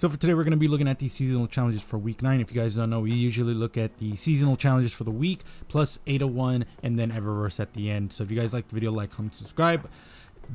So for today, we're going to be looking at the seasonal challenges for week 9. If you guys don't know, we usually look at the seasonal challenges for the week, plus Ada-1, and then Eververse at the end. So if you guys like the video, like, comment, subscribe.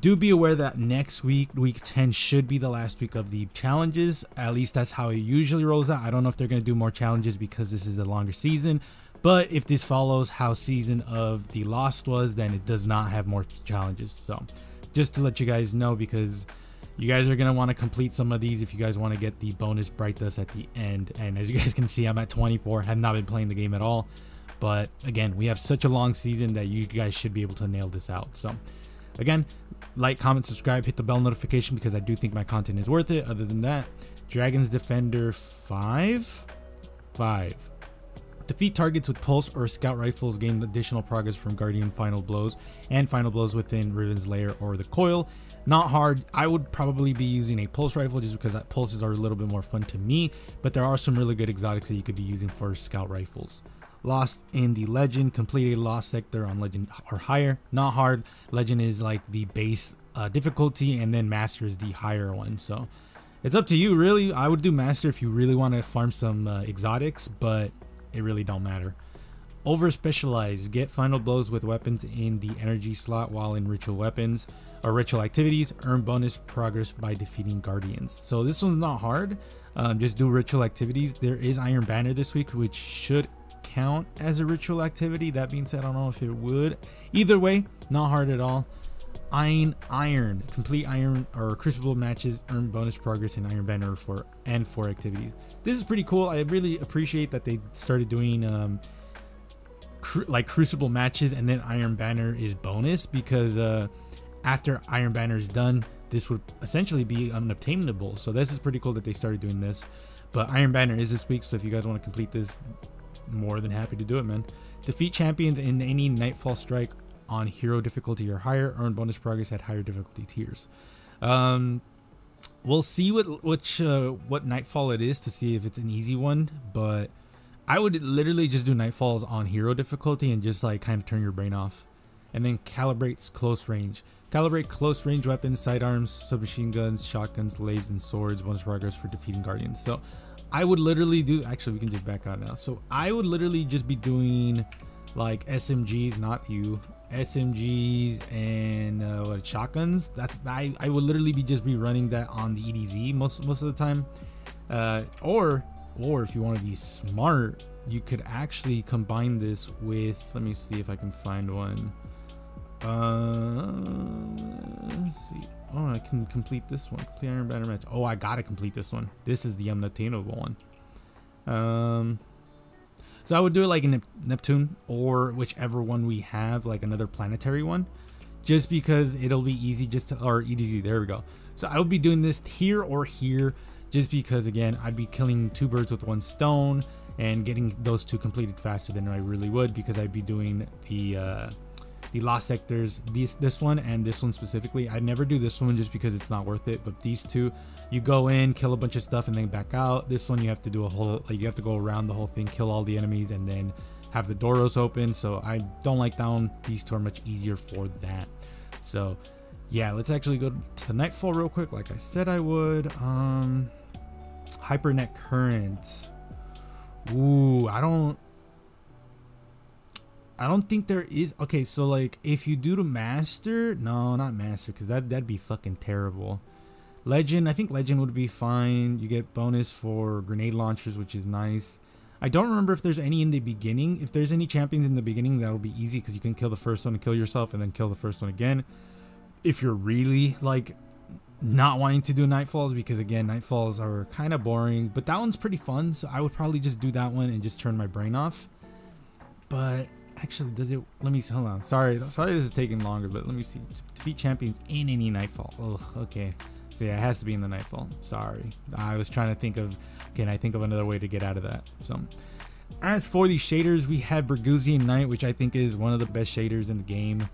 Do be aware that next week, week 10, should be the last week of the challenges. At least that's how it usually rolls out. I don't know if they're going to do more challenges because this is a longer season. But if this follows how season of the Lost was, then it does not have more challenges. So just to let you guys know, because you guys are going to want to complete some of these if you guys want to get the bonus bright dust at the end. And as you guys can see, I'm at 24, have not been playing the game at all. But again, we have such a long season that you guys should be able to nail this out. So again, like, comment, subscribe, hit the bell notification because I do think my content is worth it. Other than that, Dragon's Defender 5? 5. Defeat targets with pulse or scout rifles gain additional progress from Guardian final blows and final blows within Riven's lair or the coil not hard. I would probably be using a pulse rifle just because that pulses are a little bit more fun to me, but there are some really good exotics that you could be using for scout rifles. Lost in the legend, complete a lost sector on legend or higher. Not hard. Legend is like the base uh, difficulty, and then master is the higher one. So it's up to you, really. I would do master if you really want to farm some uh, exotics, but it really don't matter. Over specialize, get final blows with weapons in the energy slot while in ritual weapons or ritual activities. Earn bonus progress by defeating guardians. So this one's not hard. Um, just do ritual activities. There is Iron Banner this week, which should count as a ritual activity. That being said, I don't know if it would. Either way, not hard at all. Iron Iron, complete Iron or Crucible matches, earn bonus progress in Iron Banner for and for activities. This is pretty cool. I really appreciate that they started doing um, cru like Crucible matches and then Iron Banner is bonus because uh, after Iron Banner is done, this would essentially be unobtainable. So this is pretty cool that they started doing this. But Iron Banner is this week, so if you guys want to complete this, more than happy to do it, man. Defeat champions in any Nightfall Strike on hero difficulty or higher. Earn bonus progress at higher difficulty tiers. Um, we'll see what which uh, what Nightfall it is to see if it's an easy one, but I would literally just do Nightfalls on hero difficulty and just like kind of turn your brain off. And then calibrates close range. Calibrate close range weapons, sidearms, submachine guns, shotguns, glaives, and swords. Bonus progress for defeating guardians. So I would literally do. Actually, we can just back out now. So I would literally just be doing like SMGs, not you, SMGs and uh, what shotguns. That's I. I would literally be just be running that on the EDZ most most of the time. Uh, or or if you want to be smart, you could actually combine this with. Let me see if I can find one. Uh, see. Oh, I can complete this one. Complete Iron Banner match. Oh, I gotta complete this one. This is the unobtainable one. Um, so I would do it like in Neptune or whichever one we have, like another planetary one, just because it'll be easy just to, or EDZ, there we go. So I would be doing this here or here, just because again, I'd be killing two birds with one stone and getting those two completed faster than I really would because I'd be doing the, uh, the lost sectors these this one and this one specifically. I never do this one just because it's not worth it but these two you go in kill a bunch of stuff and then back out. This one you have to do a whole like you have to go around the whole thing kill all the enemies and then have the doors open. So i don't like one. These two are much easier for that. So yeah let's actually go to nightfall real quick. Like i said i would um hypernet current. Ooh i don't I don't think there is. Okay, so like if you do the master, no, not master, because that that'd be fucking terrible. Legend, I think legend would be fine. You get bonus for grenade launchers, which is nice. I don't remember if there's any in the beginning. If there's any champions in the beginning, that'll be easy because you can kill the first one and kill yourself, and then kill the first one again. If you're really like not wanting to do nightfalls, because again, nightfalls are kind of boring, but that one's pretty fun. So I would probably just do that one and just turn my brain off. But Actually, does it? Let me hold on. Sorry, sorry, this is taking longer, but let me see. Defeat champions in any nightfall. Oh, okay. So yeah, it has to be in the nightfall. Sorry, I was trying to think of. Can I think of another way to get out of that? So, as for these shaders, we have Bergusian Night, which I think is one of the best shaders in the game.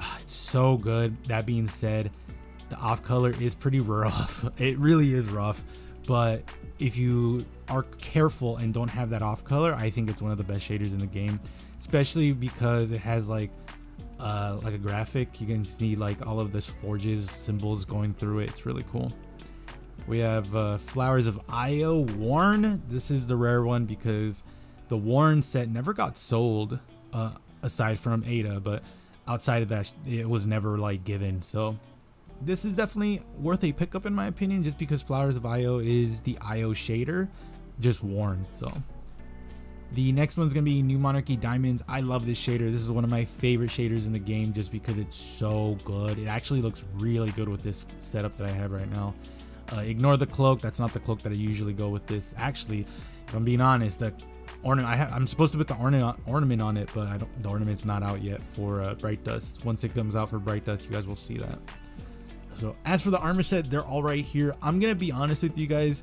Ah, it's so good. That being said, the off color is pretty rough. It really is rough, but if you are careful and don't have that off color, I think it's one of the best shaders in the game especially because it has like uh, like a graphic. You can see like all of this forges symbols going through it. It's really cool. We have uh, Flowers of Io Worn. This is the rare one because the Worn set never got sold uh, aside from Ada, but outside of that, it was never like given. So this is definitely worth a pickup in my opinion, just because Flowers of Io is the Io shader, just worn. So the next one's gonna be New Monarchy Diamonds. I love this shader. This is one of my favorite shaders in the game just because it's so good. It actually looks really good with this setup that I have right now. Uh, ignore the cloak. That's not the cloak that I usually go with this. Actually, if I'm being honest, the ornament I am supposed to put the ornament ornament on it, but I don't. The ornament's not out yet for uh, Bright Dust. Once it comes out for Bright Dust, you guys will see that. So as for the armor set, they're all right here. I'm gonna be honest with you guys.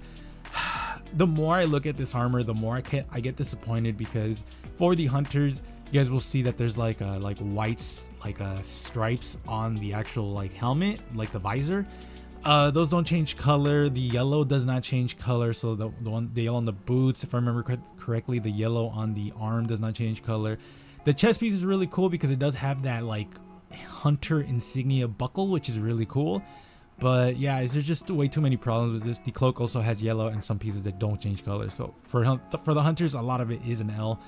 The more I look at this armor, the more I get I get disappointed because for the hunters, you guys will see that there's like a, like whites like uh, stripes on the actual like helmet, like the visor. Uh, those don't change color. The yellow does not change color. So the, the one the yellow on the boots, if I remember correctly, the yellow on the arm does not change color. The chest piece is really cool because it does have that like hunter insignia buckle, which is really cool. But yeah, there's just way too many problems with this. The cloak also has yellow and some pieces that don't change color. So for for the hunters, a lot of it is an L.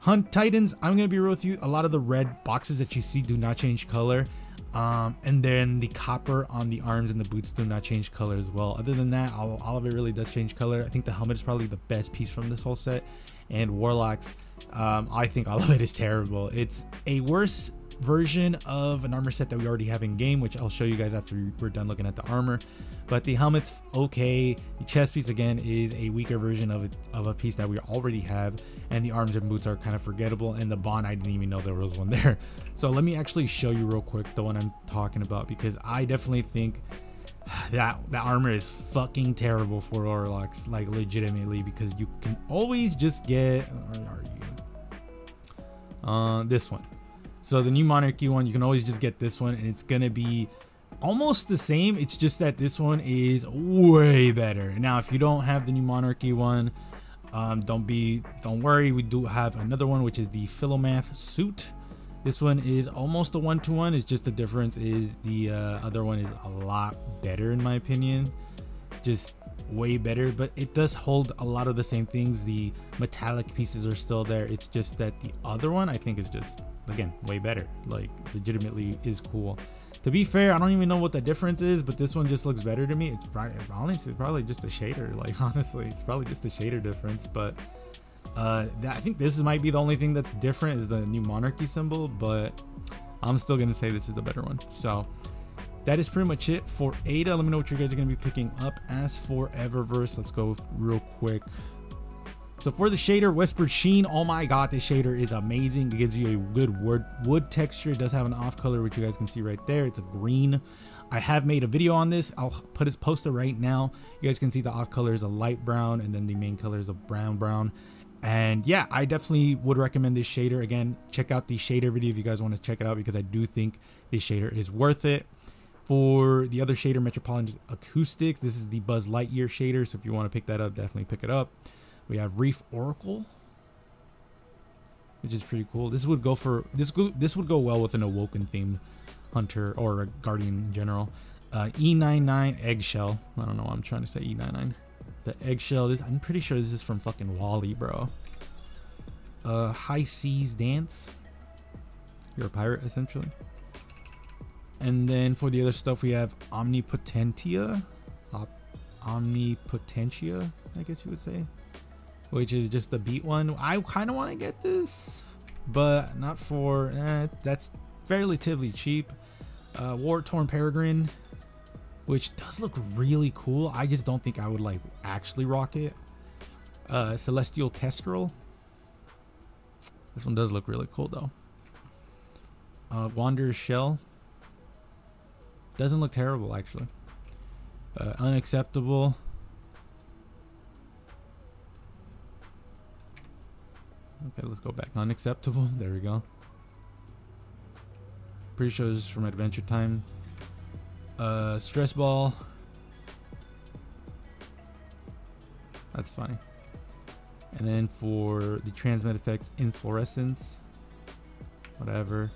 Hunt Titans, I'm gonna be real with you. A lot of the red boxes that you see do not change color. Um, and then the copper on the arms and the boots do not change color as well. Other than that, all, all of it really does change color. I think the helmet is probably the best piece from this whole set. And Warlocks, um, I think all of it is terrible. It's a worse version of an armor set that we already have in game, which I'll show you guys after we're done looking at the armor. But the helmet's okay. The chest piece again is a weaker version of, it, of a piece that we already have. And the arms and boots are kind of forgettable. And the bond, I didn't even know there was one there. So let me actually show you real quick the one I'm talking about because I definitely think that that armor is fucking terrible for Warlocks, like legitimately, because you can always just get. Where are you? Uh, this one. So the new Monarchy one, you can always just get this one and it's going to be almost the same. It's just that this one is way better. Now, if you don't have the new Monarchy one, um, don't be, don't worry. We do have another one, which is the Philomath suit. This one is almost a one-to-one. -one. It's just the difference is the uh, other one is a lot better in my opinion. Just way better, but it does hold a lot of the same things. The metallic pieces are still there. It's just that the other one I think is just again way better. Like legitimately is cool. To be fair i don't even know what the difference is but this one just looks better to me. It's probably honestly probably just a shader like honestly it's probably just a shader difference but uh i think this might be the only thing that's different is the new monarchy symbol but i'm still gonna say this is the better one. So that is pretty much it for ada. Let me know what you guys are gonna be picking up as for eververse let's go real quick so for the shader, Whispered Sheen, oh my god, this shader is amazing. It gives you a good wood, wood texture. It does have an off color, which you guys can see right there. It's a green. I have made a video on this. I'll put it poster right now. You guys can see the off color is a light brown and then the main color is a brown brown. And yeah, I definitely would recommend this shader. Again, check out the shader video if you guys want to check it out because I do think this shader is worth it. For the other shader, Metropolitan Acoustics, this is the Buzz Lightyear shader. So if you want to pick that up, definitely pick it up. We have Reef Oracle, which is pretty cool. This would go for this. This would go well with an Awoken themed hunter or a guardian general. Uh, E99 eggshell. I don't know. why I'm trying to say E99. The eggshell. This I'm pretty sure this is from fucking WALL-E, bro. Uh, high seas dance. You're a pirate essentially. And then for the other stuff, we have Omnipotentia. Omnipotentia, I guess you would say which is just the beat one. I kind of want to get this, but not for eh, that's relatively cheap. Uh, War Torn Peregrine, which does look really cool. I just don't think I would like actually rock it. Uh, Celestial Kestrel. This one does look really cool though. Uh, Wanderer's Shell. Doesn't look terrible actually. Uh, unacceptable. Okay, let's go back. Unacceptable. There we go. Pretty sure this is from Adventure Time. Uh, stress ball. That's funny. And then for the transmat effects, inflorescence. Whatever.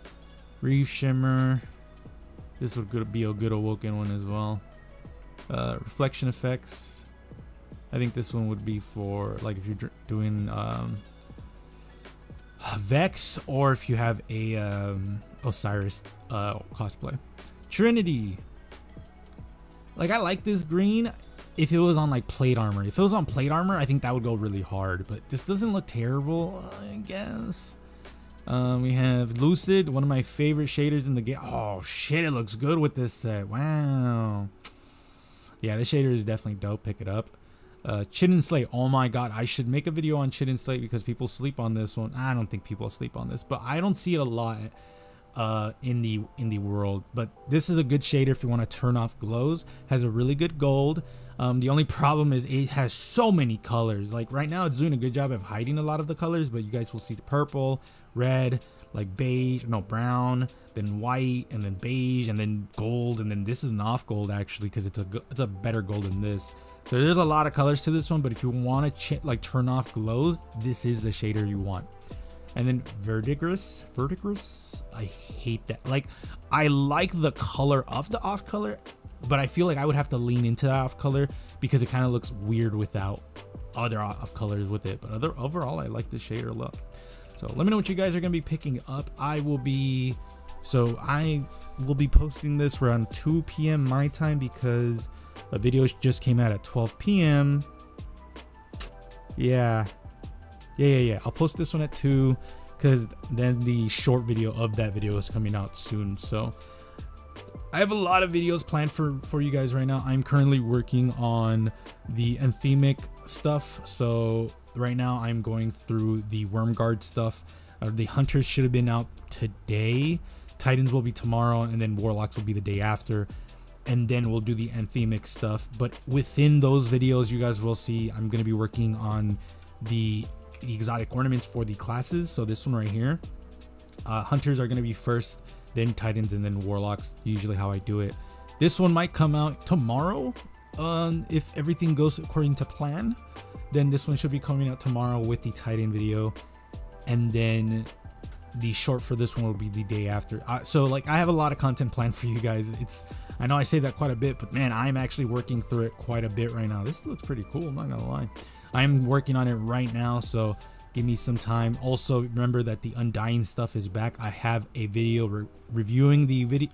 Reef shimmer. This would be a good awoken one as well. Uh, reflection effects. I think this one would be for like if you're doing um, Vex or if you have a um, Osiris uh, cosplay. Trinity. Like I like this green if it was on like plate armor. If it was on plate armor, I think that would go really hard. But this doesn't look terrible, I guess. Um, we have Lucid, one of my favorite shaders in the game. Oh shit, it looks good with this set. Wow. Yeah, this shader is definitely dope. Pick it up. Uh, Chit Slate. Oh my god, I should make a video on Chit Slate because people sleep on this one. I don't think people sleep on this, but I don't see it a lot uh, in the in the world. But this is a good shader if you want to turn off glows. Has a really good gold. Um, the only problem is it has so many colors. Like right now, it's doing a good job of hiding a lot of the colors, but you guys will see the purple, red, like beige, no brown, then white, and then beige, and then gold, and then this is an off gold actually because it's a it's a better gold than this. So there's a lot of colors to this one, but if you want to like turn off glows, this is the shader you want. And then Verdigris, Verdigris, I hate that. Like, I like the color of the off color, but I feel like I would have to lean into that off color because it kind of looks weird without other off colors with it. But other overall, I like the shader look. So let me know what you guys are gonna be picking up. I will be, so I will be posting this around 2 p.m. my time because a video just came out at 12 p.m. Yeah, yeah, yeah, yeah. I'll post this one at 2 because then the short video of that video is coming out soon. So I have a lot of videos planned for, for you guys right now. I'm currently working on the anthemic stuff. So right now I'm going through the Wormguard stuff. Uh, the Hunters should have been out today. Titans will be tomorrow, and then Warlocks will be the day after. And then we'll do the anthemic stuff. But within those videos, you guys will see I'm going to be working on the the exotic ornaments for the classes. So this one right here, uh, hunters are going to be first, then titans, and then warlocks. Usually how I do it. This one might come out tomorrow. Um, if everything goes according to plan, then this one should be coming out tomorrow with the titan video, and then the short for this one will be the day after. Uh, so like I have a lot of content planned for you guys. It's I know I say that quite a bit, but man, I'm actually working through it quite a bit right now. This looks pretty cool. I'm not gonna lie. I'm working on it right now, so give me some time. Also, remember that the Undying stuff is back. I have a video re reviewing the video,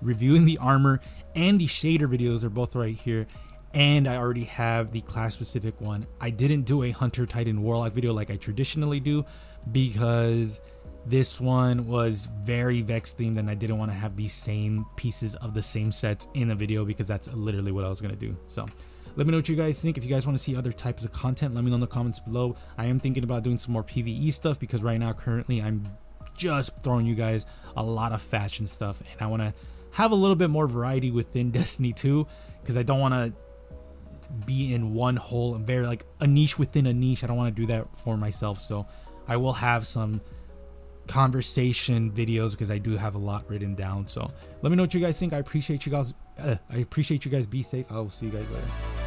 reviewing the armor, and the shader videos are both right here. And I already have the class specific one. I didn't do a Hunter Titan Warlock video like I traditionally do because this one was very Vex themed and I didn't want to have these same pieces of the same sets in a video because that's literally what I was going to do. So let me know what you guys think. If you guys want to see other types of content, let me know in the comments below. I am thinking about doing some more PvE stuff because right now, currently, I'm just throwing you guys a lot of fashion stuff. And I want to have a little bit more variety within Destiny 2 because I don't want to be in one hole and very like a niche within a niche. I don't want to do that for myself. So I will have some conversation videos because I do have a lot written down. So let me know what you guys think. I appreciate you guys. Uh, I appreciate you guys. Be safe. I will see you guys later.